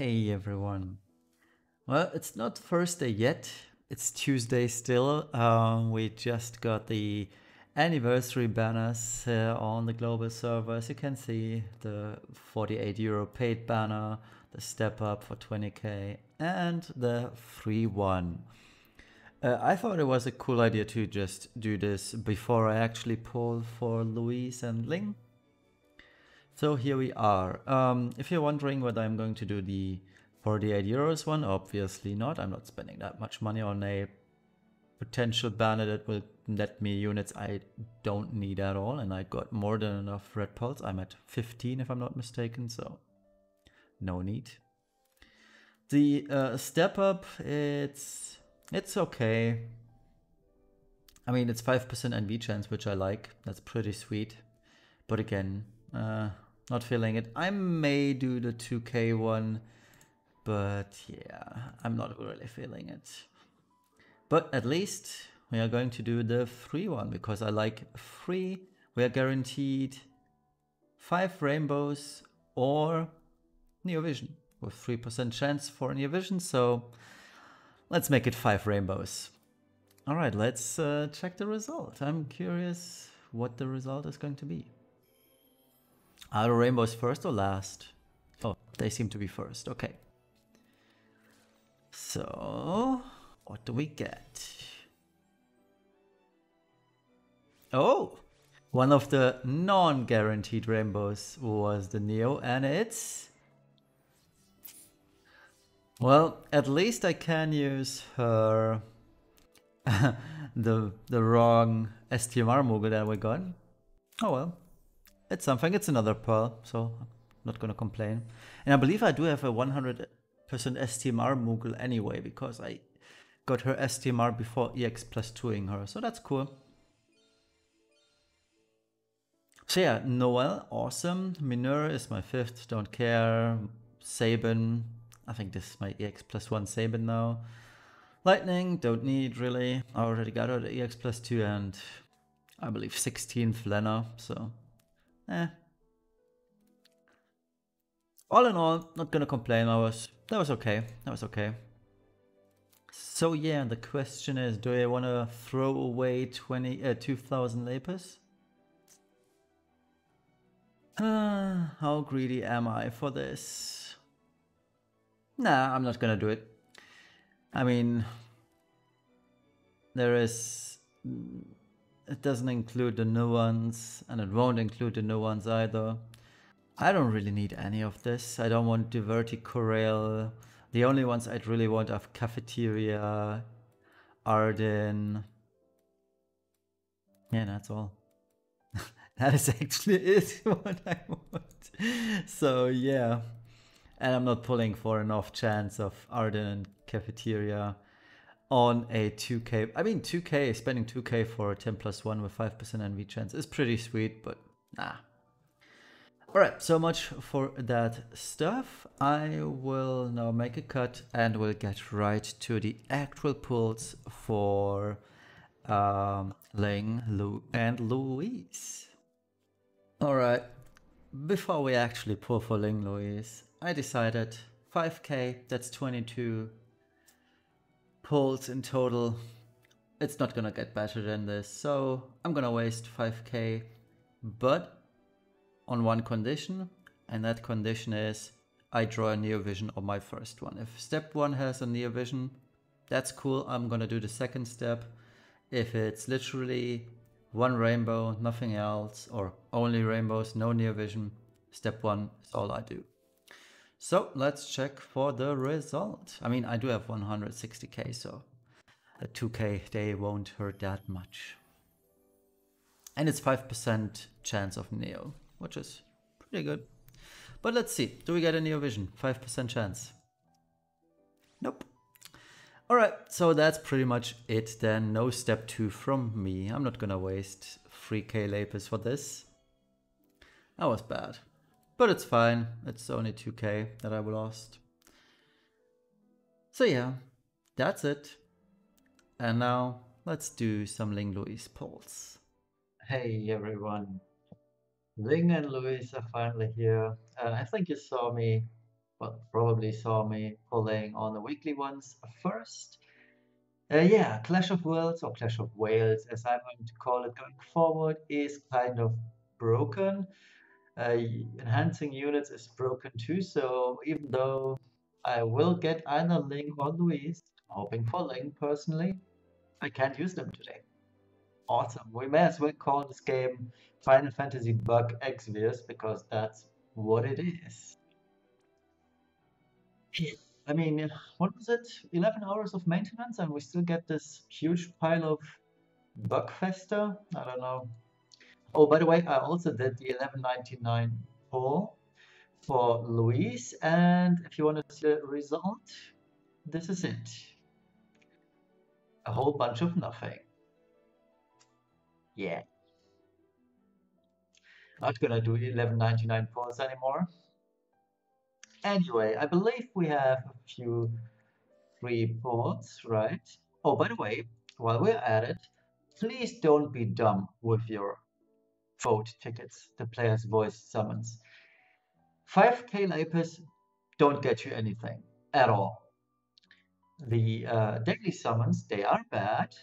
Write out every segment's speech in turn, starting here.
Hey everyone. Well, it's not Thursday yet. It's Tuesday still. Um, we just got the anniversary banners uh, on the global server. As you can see, the 48 euro paid banner, the step up for 20k, and the free one. Uh, I thought it was a cool idea to just do this before I actually pull for Louise and Ling. So here we are. Um, if you're wondering whether I'm going to do the 48 euros one, obviously not. I'm not spending that much money on a potential banner that will net me units I don't need at all. And I got more than enough red pulse. I'm at 15 if I'm not mistaken, so no need. The uh, step up, it's it's okay. I mean, it's 5% NV chance, which I like. That's pretty sweet. But again, uh, not feeling it. I may do the 2k one, but yeah, I'm not really feeling it. But at least we are going to do the free one because I like free. We are guaranteed five rainbows or Neo Vision with 3% chance for Neo Vision. So let's make it five rainbows. All right, let's uh, check the result. I'm curious what the result is going to be. Are the rainbows first or last? Oh, they seem to be first. Okay. So, what do we get? Oh, one of the non-guaranteed rainbows was the Neo, and it's... Well, at least I can use her... the the wrong STMR Moogle that we got. Oh well. It's something. It's another pearl, so I'm not gonna complain. And I believe I do have a 100% STMR Moogle anyway, because I got her STMR before EX plus 2ing her, so that's cool. So yeah, Noel, awesome. Mineur is my fifth, don't care. Sabin, I think this is my EX plus 1 Sabin now. Lightning, don't need really. I already got her the EX plus 2 and I believe 16th Lena, so eh. All in all, not gonna complain. I was that was okay. That was okay. So yeah, the question is, do I want to throw away 20, uh, 2000 lapis? Uh, how greedy am I for this? Nah, I'm not gonna do it. I mean, there is it doesn't include the new ones and it won't include the new ones either. I don't really need any of this. I don't want Diverti Corel. The only ones I'd really want are Cafeteria, Arden. Yeah, that's all. that is actually it what I want. So yeah. And I'm not pulling for an off chance of Arden and Cafeteria on a 2k. I mean, 2k, spending 2k for a 10 plus 1 with 5% NV chance is pretty sweet, but nah. Alright, so much for that stuff. I will now make a cut and we'll get right to the actual pulls for um, Ling, Lu, and Louise. Alright, before we actually pull for Ling Louise, I decided 5k, that's 22 pulls in total. It's not gonna get better than this, so I'm gonna waste 5k, but on one condition, and that condition is I draw a Neo Vision on my first one. If step one has a Neo Vision, that's cool, I'm gonna do the second step. If it's literally one rainbow, nothing else, or only rainbows, no Neo Vision, step one is all I do. So let's check for the result. I mean, I do have 160k, so a 2k day won't hurt that much. And it's 5% chance of Neo, which is pretty good. But let's see, do we get a Neo Vision? 5% chance. Nope. Alright, so that's pretty much it then. No step 2 from me. I'm not gonna waste 3k lapis for this. That was bad. But it's fine. It's only 2k that I lost. So yeah, that's it. And now let's do some Ling Louise polls. Hey everyone. Ling and Louise are finally here. Uh, I think you saw me well, probably saw me pulling on the weekly ones first. Uh, yeah, Clash of Worlds or Clash of Wales, as I'm going to call it going forward, is kind of broken. Uh, enhancing units is broken too, so even though I will get either Ling or Louise, hoping for Ling personally, I can't use them today. Awesome. We may as well call this game Final Fantasy Bug Exvius because that's what it is. I mean, what was it? 11 hours of maintenance and we still get this huge pile of bug fester? I don't know. Oh, by the way, I also did the 1199 poll for Louise and if you want to see the result, this is it. A whole bunch of nothing. Yeah. Not gonna do 1199 polls anymore. Anyway, I believe we have a few free votes, right? Oh, by the way, while we're at it, please don't be dumb with your vote tickets, the player's voice summons. 5k lapis don't get you anything at all. The uh, daily summons, they are bad.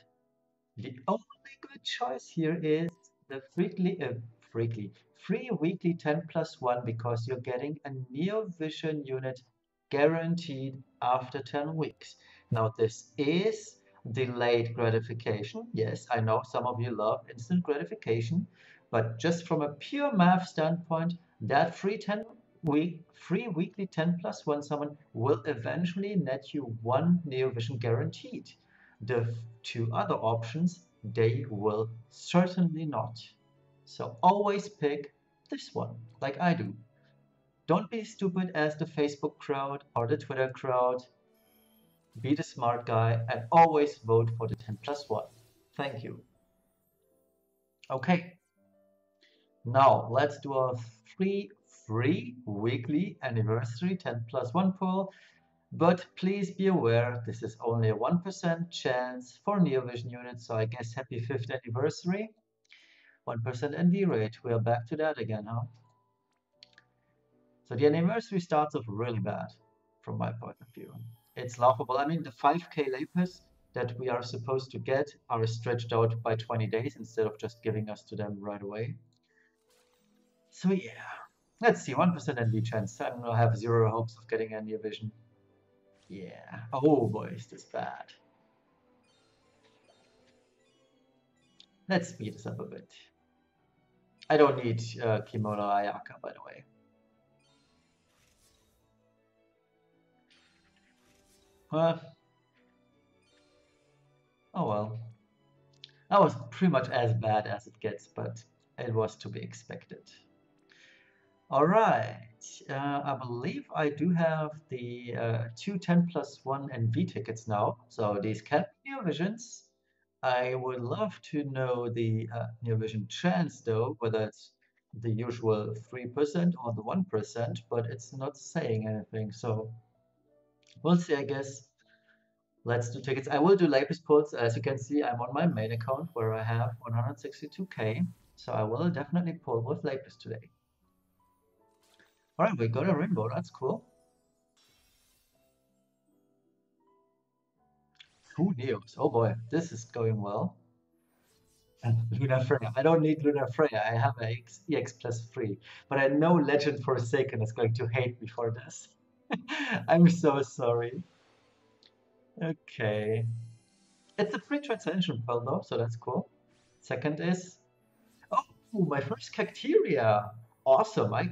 The only good choice here is the weekly, uh, weekly, free weekly 10 plus 1 because you're getting a Neo Vision unit guaranteed after 10 weeks. Now this is delayed gratification. Yes, I know some of you love instant gratification, but just from a pure math standpoint, that free 10 week free weekly 10 plus 1 summon will eventually net you one Neo Vision guaranteed. The two other options, they will certainly not. So always pick this one, like I do. Don't be stupid as the Facebook crowd or the Twitter crowd. Be the smart guy and always vote for the 10 plus 1. Thank you. Okay. Now let's do a free, free weekly anniversary 10 plus 1 poll. But please be aware, this is only a 1% chance for Neovision units, so I guess happy 5th anniversary. 1% NV rate. We are back to that again, huh? So the anniversary starts off really bad from my point of view. It's laughable. I mean, the 5k lapis that we are supposed to get are stretched out by 20 days instead of just giving us to them right away. So yeah, let's see, 1% NV chance. I don't have zero hopes of getting any vision. Yeah, oh boy, is this bad. Let's speed this up a bit. I don't need uh, Kimono Ayaka, by the way. Uh, oh well. That was pretty much as bad as it gets, but it was to be expected. Alright, uh, I believe I do have the uh, two 10 plus 1 NV tickets now, so these can be Neo Visions. I would love to know the uh, Vision chance though, whether it's the usual 3% or the 1%, but it's not saying anything. So we'll see, I guess. Let's do tickets. I will do Lapis pulls. As you can see, I'm on my main account where I have 162k. So I will definitely pull with Lapis today. Alright, we got a rainbow. That's cool. Two Neos. Oh boy, this is going well. And Lunafreya. I don't need Lunafreya. I have an EX, EX plus 3. But I know Legend Forsaken is going to hate me for this. I'm so sorry. Okay. It's a free translation pearl though, so that's cool. Second is... Oh, my first Cacteria! Awesome! I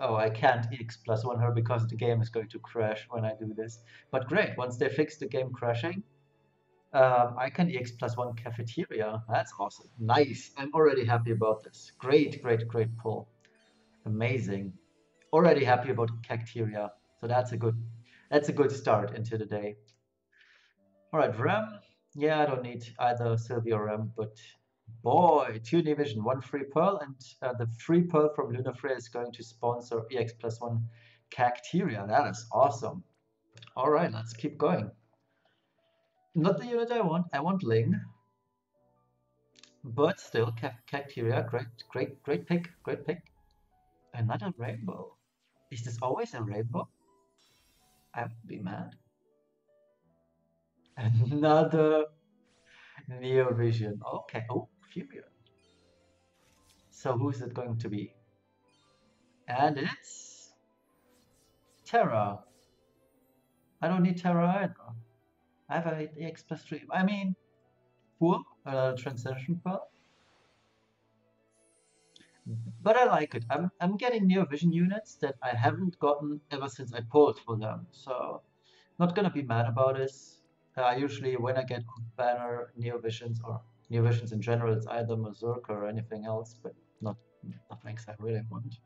oh, I can't EX plus one her because the game is going to crash when I do this. But great, once they fix the game crashing, um, I can EX plus one cafeteria. That's awesome. Nice. I'm already happy about this. Great, great, great pull. Amazing. Already happy about cafeteria. So that's a good that's a good start into the day. Alright, Rem. Yeah, I don't need either Sylvia or Rem, but boy, two division, one free pearl, and uh, the free pearl from Lunafreya is going to sponsor EX plus one cacteria. That is awesome. Alright, let's keep going. Not the unit I want. I want Ling. But still, Cacteria, great, great, great pick, great pick. Another rainbow. Is this always a rainbow? I would be mad. Another Neo Vision. Okay. Oh, Furion. So who's it going to be? And it's Terra. I don't need Terra either. I have a EX plus 3. I mean, poor, another Transcension Pearl. But I like it. I'm, I'm getting Neo Vision units that I haven't gotten ever since I pulled for them. So, not gonna be mad about this. Uh, usually, when I get banner Neo Visions or Neo Visions in general, it's either Berserker or anything else, but not nothing I really want.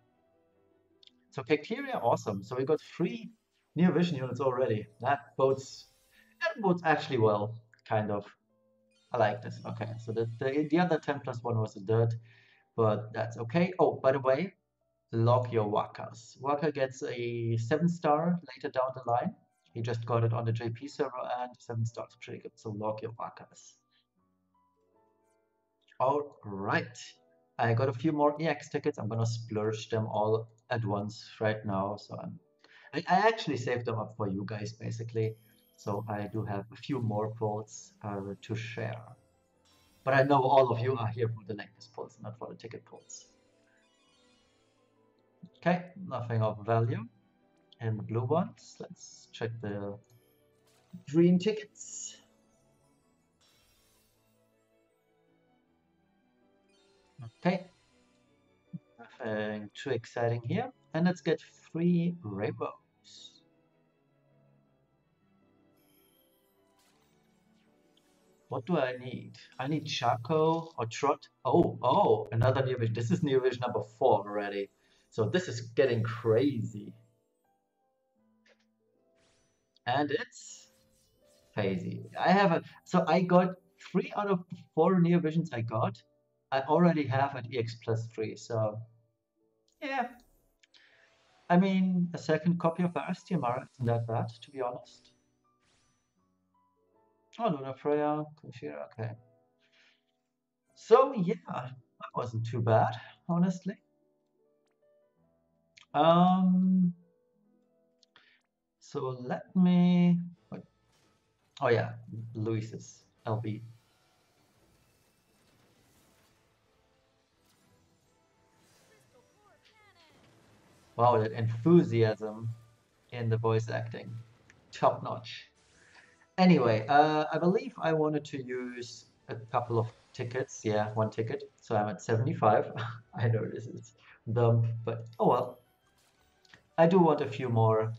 So Cacteria, awesome. So we got three Neo Vision units already. That bodes that bodes actually well, kind of. I like this. Okay, so the, the, the other 10 plus 1 was a dirt, but that's okay. Oh, by the way, lock your Wakas. Waka gets a 7 star later down the line. He just got it on the JP server and 7 stars good, so lock your Wakas. Alright, I got a few more EX tickets. I'm gonna splurge them all at once right now. So I'm, I, I actually saved them up for you guys basically. So I do have a few more pulls uh, to share. But I know all of you are here for the latest pulls, not for the ticket pulls. Okay, nothing of value. And the blue ones, let's check the green tickets. Okay, nothing too exciting here. And let's get three rainbows. What do I need? I need Shaco or Trot. Oh, oh, another new Vision. This is new Vision number four already. So this is getting crazy. And it's crazy. I have a, so I got three out of four Neo Visions I got. I already have an EX plus three, so yeah. I mean, a second copy of Mara isn't that bad, to be honest. Oh, Lunafreya, Kushira, okay. So, yeah, that wasn't too bad, honestly. Um, so let me, wait. oh yeah, Luis's LB. Wow, that enthusiasm in the voice acting. Top notch. Anyway, uh, I believe I wanted to use a couple of tickets. Yeah, one ticket. So I'm at 75. I know this is dumb, but oh well. I do want a few more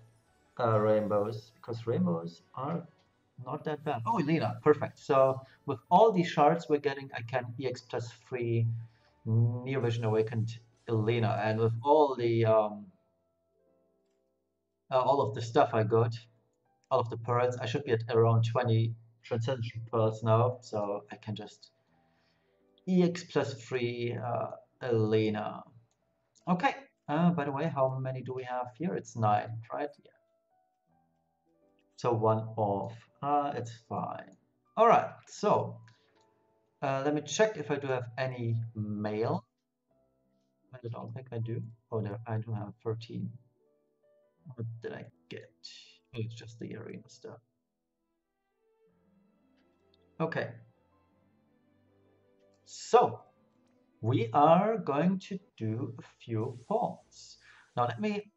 uh, rainbows because rainbows are not that bad. Oh, Elena, perfect. So with all these shards we're getting, I can EX plus 3 Neo Vision Awakened Elena, and with all the um, uh, all of the stuff I got, all of the pearls, I should be at around 20 transcension pearls now, so I can just EX plus 3 uh, Elena. Okay, uh, by the way, how many do we have here? It's 9, right? Yeah. So one off. Uh, it's fine. Alright, so uh, let me check if I do have any mail. I don't think I do. Oh, there, I do have 13. What did I get? Oh, it's just the arena stuff. Okay. So, we are going to do a few polls. Now, let me,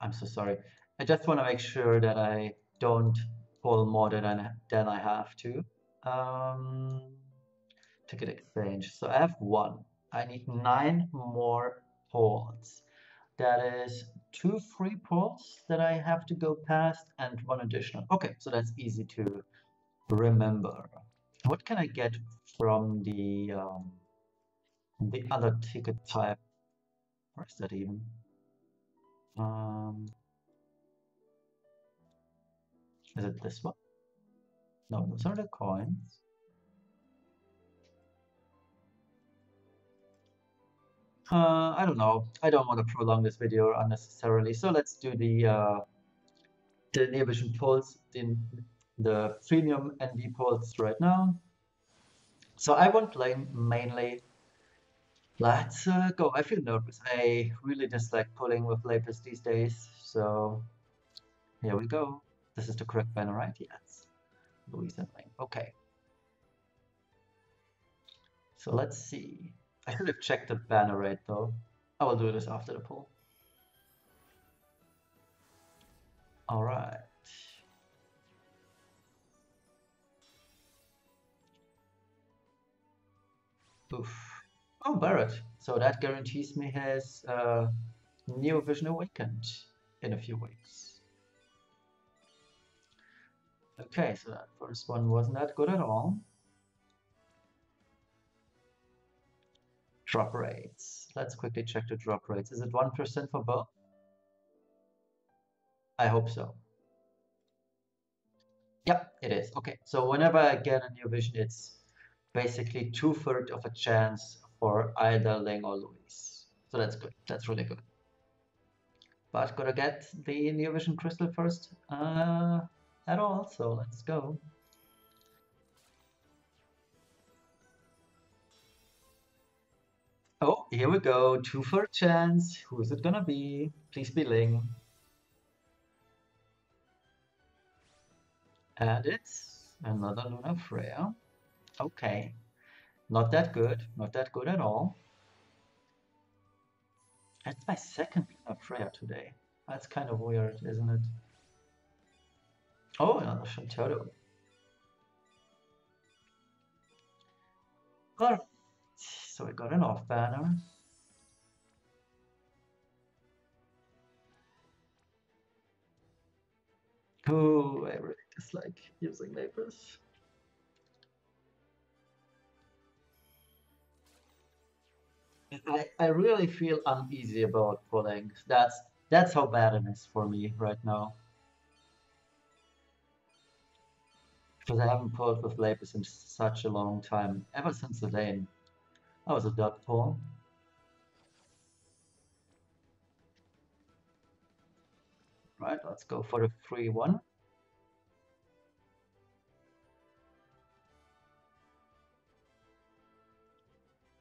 I'm so sorry. I just want to make sure that I don't pull more than I, than I have to. Um, ticket exchange. So I have one. I need nine more ports. That is two free ports that I have to go past and one additional. Okay, so that's easy to remember. What can I get from the um, the other ticket type? Where is that even? Um, is it this one? No, those are the coins. Uh, I don't know. I don't want to prolong this video unnecessarily. So let's do the uh, the Neo Vision pulse in the premium NV pulse right now. So I won't play mainly. Let's uh, go. I feel nervous. I really dislike pulling with Lapis these days. So here we go. This is the correct banner, right? Yes. Louise and Ling. Okay. So let's see. I should have checked the banner rate though. I will do this after the poll. All right. Oof. Oh, Barret. So that guarantees me his uh, Neo Vision Awakened in a few weeks. Okay, so that first one wasn't that good at all. Drop rates. Let's quickly check the drop rates. Is it 1% for both? I hope so. Yep, it is. Okay, so whenever I get a new vision, it's basically two-thirds of a chance for either Ling or Louise. So that's good. That's really good. But gotta get the new Vision Crystal first uh, at all, so let's go. Here we go. Two for a chance. Who is it gonna be? Please be Ling. And it's another Luna Freya. Okay. Not that good. Not that good at all. That's my second Luna Freya today. That's kind of weird, isn't it? Oh, another Shantotto. Alright, so we got an off banner. Oh, I really dislike using Lapis. I, I really feel uneasy about pulling. That's that's how bad it is for me right now. Because I haven't pulled with Lapis in such a long time, ever since the lane. I was a dot pull. Right, let's go for the free one.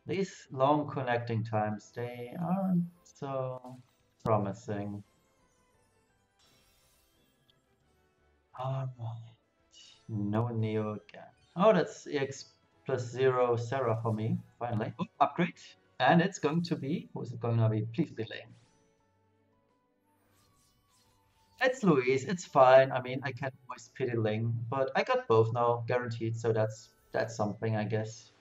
These long connecting times, they aren't so promising. Alright, no Neo again. Oh, that's EX plus zero Sarah for me, finally. Oh, upgrade. And it's going to be, who's it going to be? Please be Ling. It's Louise, it's fine. I mean, I can always pity Ling, but I got both now, guaranteed, so that's that's something, I guess.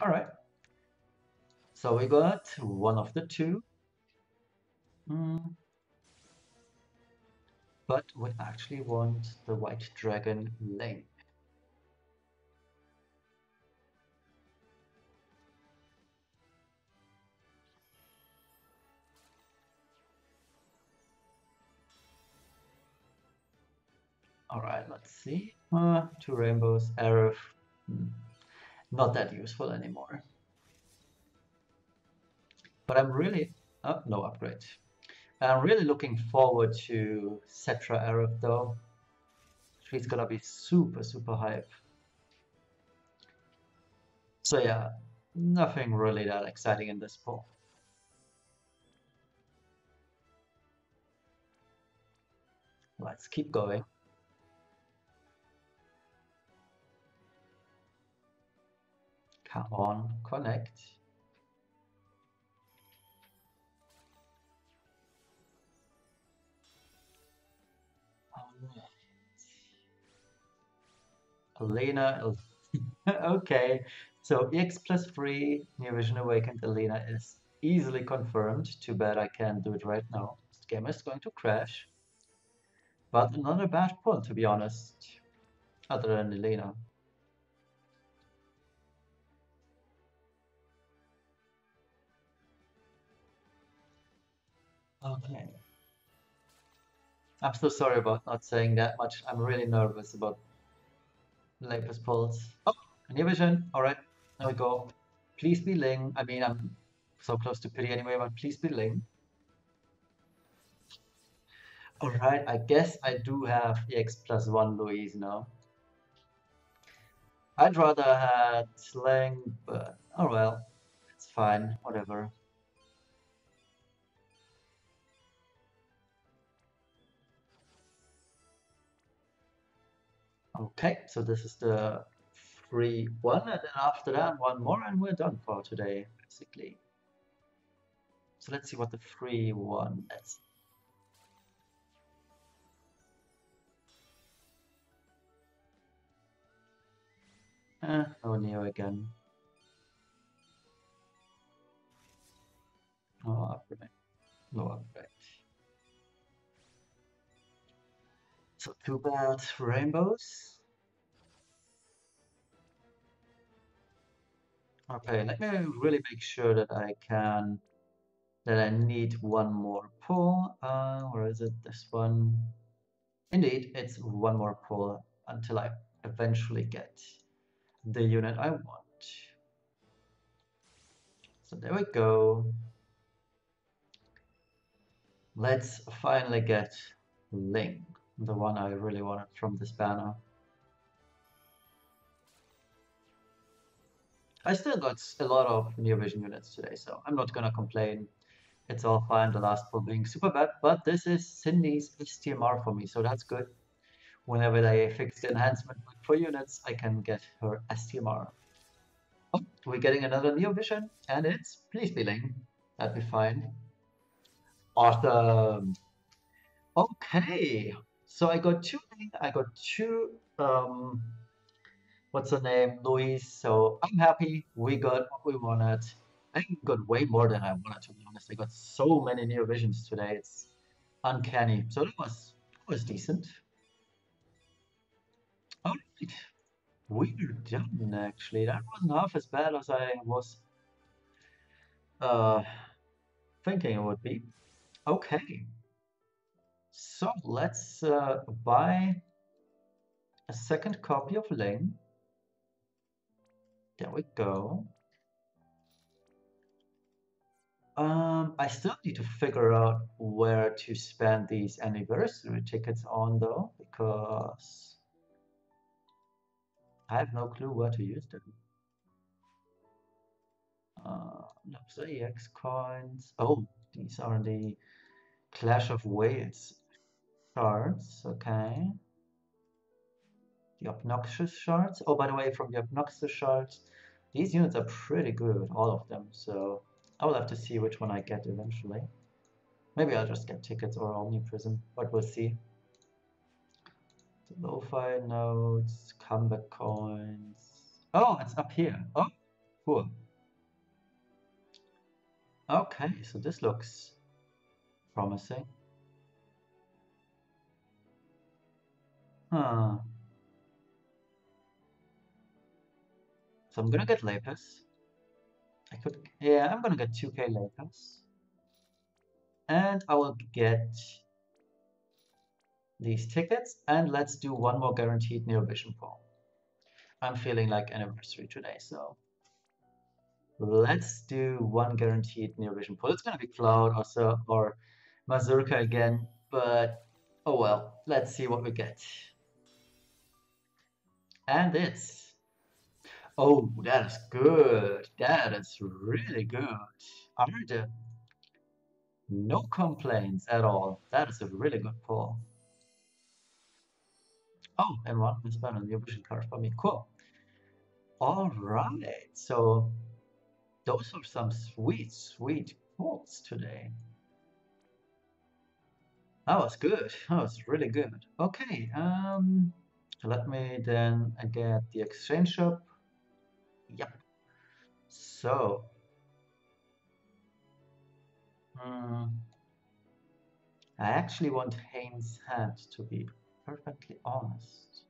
All right. So we got one of the two. Mm. But we actually want the white dragon Ling. All right, let's see. Uh, two rainbows, Aerith. Hmm not that useful anymore. But I'm really, oh, no upgrade. I'm really looking forward to Cetra Arab though. She's gonna be super, super hype. So yeah, nothing really that exciting in this pool. Let's keep going. Come on, connect. Alina, okay. So EX plus 3, Neo Vision Awakened Elena is easily confirmed. Too bad I can't do it right now. This game is going to crash. But another bad pull, to be honest. Other than Elena. Okay. I'm so sorry about not saying that much. I'm really nervous about Lapis pulls. Oh, new vision. Alright, there we go. Please be Ling. I mean, I'm so close to pity anyway, but please be Ling. Alright, I guess I do have EX plus one Louise now. I'd rather had Ling, but oh well, it's fine, whatever. Okay, so this is the free one, and then after that, one more, and we're done for today, basically. So let's see what the free one is. Uh, oh, Neo again. Oh, upgrade. No upgrade. So too bad rainbows. Okay, let me really make sure that I can, that I need one more pull. Uh, where is it? This one. Indeed, it's one more pull until I eventually get the unit I want. So there we go. Let's finally get Ling, the one I really wanted from this banner. I still got a lot of Neo Vision units today, so I'm not gonna complain. It's all fine, the last pull being super bad, but this is Cindy's STMR for me, so that's good. Whenever they fix the enhancement for units, I can get her STMR. Oh, we're getting another Neo Vision, and it's Please Be Ling. That'd be fine. Awesome. Okay. So I got two, I got two, um, what's the name, Louise. So I'm happy we got what we wanted. I got way more than I wanted, to be honest. I got so many new Visions today. It's uncanny. So that was, that was decent. All right. We're done, actually. That wasn't half as bad as I was uh, thinking it would be. Okay. So let's uh, buy a second copy of Lane. There we go. Um, I still need to figure out where to spend these anniversary tickets on though, because I have no clue where to use them. Uh, the EX coins. Oh, these are the Clash of Wales shards, okay. The obnoxious shards. Oh, by the way, from the obnoxious shards, these units are pretty good, all of them. So I will have to see which one I get eventually. Maybe I'll just get tickets or Omni Prism, but we'll see. The lo-fi nodes, comeback coins. Oh, it's up here. Oh, cool. Okay, so this looks promising. So I'm gonna get Lapis. I could, yeah, I'm gonna get 2k Lapis. And I will get these tickets and let's do one more guaranteed Neo Vision pull. I'm feeling like anniversary today, so let's do one guaranteed Neo Vision pull. It's gonna be Cloud also or Mazurka again, but oh well, let's see what we get. And it's oh, that is good. That is really good. Arda, no complaints at all. That is a really good pull. Oh, and one is better on the option card for me. Cool. All right. So those are some sweet, sweet pulls today. That was good. That was really good. Okay. Um, let me then get the exchange shop. Yep. So. Um, I actually want Hain's hat to be perfectly honest.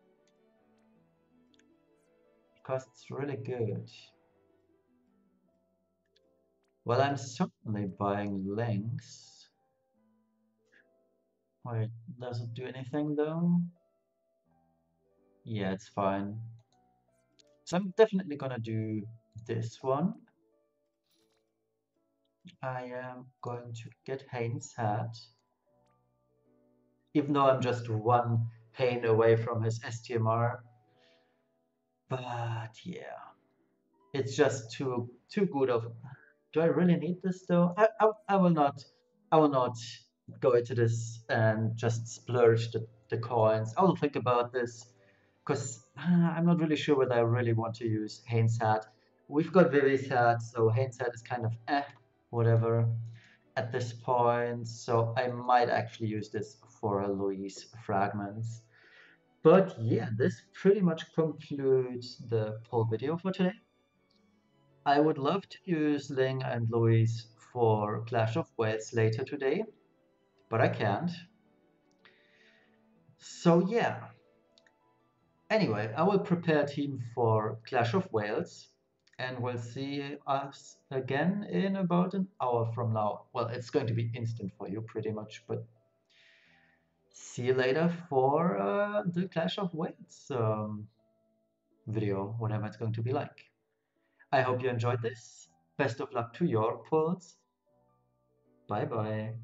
Because it's really good. Well, I'm certainly buying links. Wait, does it do anything though? Yeah, it's fine. So I'm definitely gonna do this one. I am going to get Hain's hat even though I'm just one Hain away from his STMR. But yeah, it's just too too good of do I really need this though? I, I, I will not I will not go into this and just splurge the, the coins. I will think about this because uh, I'm not really sure whether I really want to use Heinz hat. We've got Vivi's hat, so Heinz hat is kind of eh, whatever at this point. So I might actually use this for Louise fragments. But yeah, this pretty much concludes the poll video for today. I would love to use Ling and Louise for Clash of Wales later today, but I can't. So yeah. Anyway, I will prepare team for Clash of Wales and we'll see us again in about an hour from now. Well, it's going to be instant for you pretty much, but see you later for uh, the Clash of Wales um, video, whatever it's going to be like. I hope you enjoyed this. Best of luck to your pulls. Bye bye.